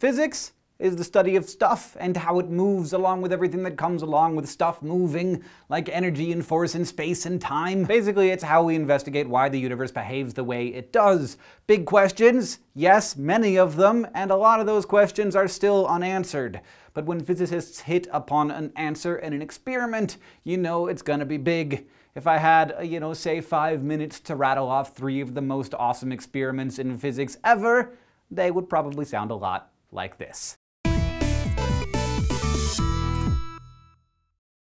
Physics is the study of stuff and how it moves along with everything that comes along with stuff moving, like energy and force and space and time. Basically, it's how we investigate why the universe behaves the way it does. Big questions? Yes, many of them, and a lot of those questions are still unanswered. But when physicists hit upon an answer in an experiment, you know it's gonna be big. If I had, uh, you know, say five minutes to rattle off three of the most awesome experiments in physics ever, they would probably sound a lot like this.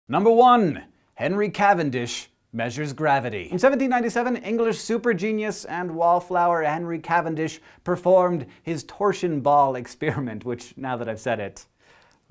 Number 1. Henry Cavendish measures gravity. In 1797, English super genius and wallflower Henry Cavendish performed his torsion ball experiment, which, now that I've said it,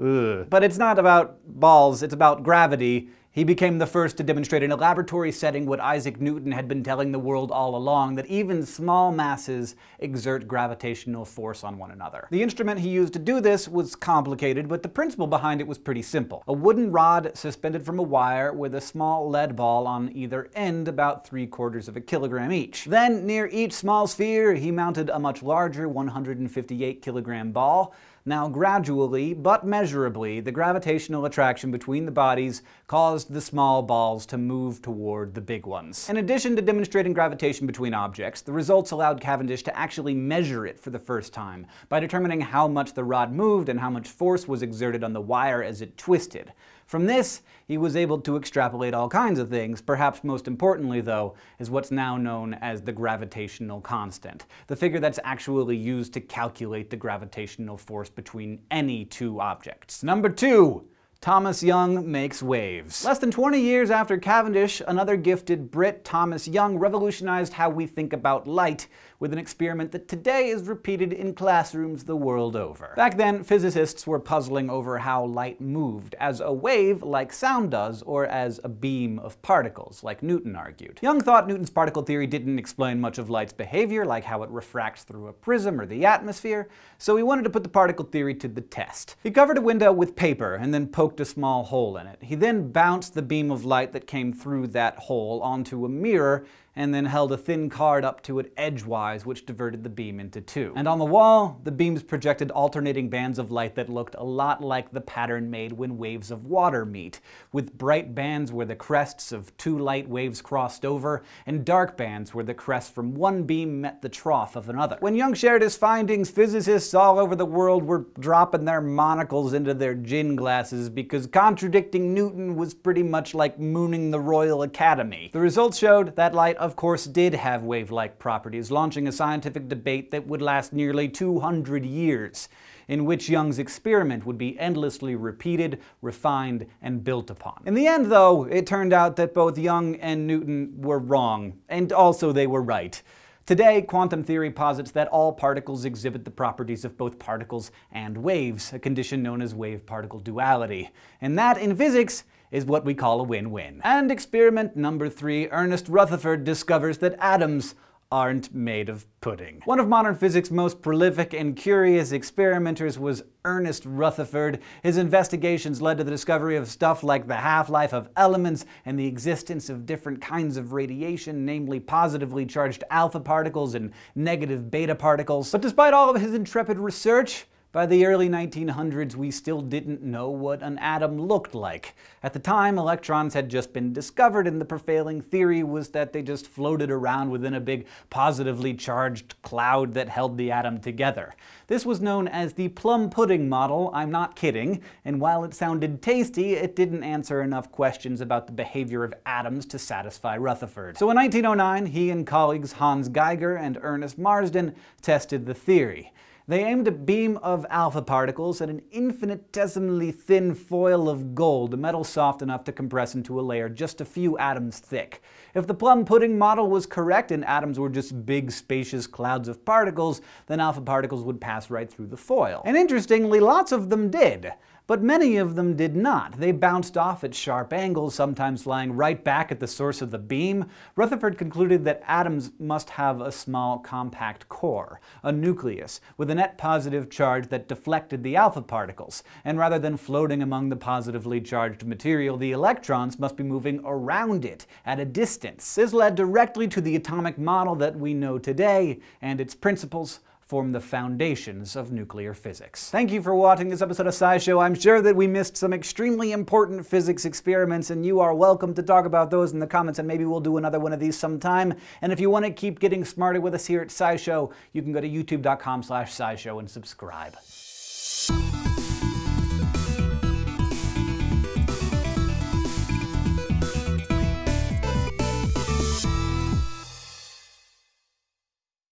ugh. But it's not about balls, it's about gravity, he became the first to demonstrate in a laboratory setting what Isaac Newton had been telling the world all along, that even small masses exert gravitational force on one another. The instrument he used to do this was complicated, but the principle behind it was pretty simple. A wooden rod suspended from a wire with a small lead ball on either end about three quarters of a kilogram each. Then, near each small sphere, he mounted a much larger 158 kilogram ball, now, gradually, but measurably, the gravitational attraction between the bodies caused the small balls to move toward the big ones. In addition to demonstrating gravitation between objects, the results allowed Cavendish to actually measure it for the first time, by determining how much the rod moved and how much force was exerted on the wire as it twisted. From this, he was able to extrapolate all kinds of things. Perhaps most importantly, though, is what's now known as the gravitational constant, the figure that's actually used to calculate the gravitational force between any two objects. Number two, Thomas Young makes waves. Less than 20 years after Cavendish, another gifted Brit, Thomas Young, revolutionized how we think about light with an experiment that today is repeated in classrooms the world over. Back then, physicists were puzzling over how light moved, as a wave like sound does, or as a beam of particles, like Newton argued. Young thought Newton's particle theory didn't explain much of light's behavior, like how it refracts through a prism or the atmosphere, so he wanted to put the particle theory to the test. He covered a window with paper and then poked a small hole in it. He then bounced the beam of light that came through that hole onto a mirror and then held a thin card up to it edgewise, which diverted the beam into two. And on the wall, the beams projected alternating bands of light that looked a lot like the pattern made when waves of water meet, with bright bands where the crests of two light waves crossed over, and dark bands where the crest from one beam met the trough of another. When Young shared his findings, physicists all over the world were dropping their monocles into their gin glasses because contradicting Newton was pretty much like mooning the Royal Academy. The results showed that light of course, did have wave-like properties, launching a scientific debate that would last nearly 200 years, in which Young's experiment would be endlessly repeated, refined, and built upon. In the end, though, it turned out that both Young and Newton were wrong, and also they were right. Today, quantum theory posits that all particles exhibit the properties of both particles and waves, a condition known as wave-particle duality. And that, in physics, is what we call a win-win. And experiment number three, Ernest Rutherford discovers that atoms aren't made of pudding. One of modern physics' most prolific and curious experimenters was Ernest Rutherford. His investigations led to the discovery of stuff like the half-life of elements and the existence of different kinds of radiation, namely positively charged alpha particles and negative beta particles. But despite all of his intrepid research, by the early 1900s, we still didn't know what an atom looked like. At the time, electrons had just been discovered, and the prevailing theory was that they just floated around within a big positively charged cloud that held the atom together. This was known as the plum pudding model, I'm not kidding, and while it sounded tasty, it didn't answer enough questions about the behavior of atoms to satisfy Rutherford. So in 1909, he and colleagues Hans Geiger and Ernest Marsden tested the theory. They aimed a beam of alpha particles at an infinitesimally thin foil of gold, a metal soft enough to compress into a layer just a few atoms thick. If the plum pudding model was correct and atoms were just big spacious clouds of particles, then alpha particles would pass right through the foil. And interestingly, lots of them did. But many of them did not. They bounced off at sharp angles, sometimes lying right back at the source of the beam. Rutherford concluded that atoms must have a small compact core, a nucleus, with a net positive charge that deflected the alpha particles. And rather than floating among the positively charged material, the electrons must be moving around it at a distance. This led directly to the atomic model that we know today and its principles form the foundations of nuclear physics. Thank you for watching this episode of SciShow. I'm sure that we missed some extremely important physics experiments, and you are welcome to talk about those in the comments, and maybe we'll do another one of these sometime. And if you want to keep getting smarter with us here at SciShow, you can go to youtube.com slash scishow and subscribe.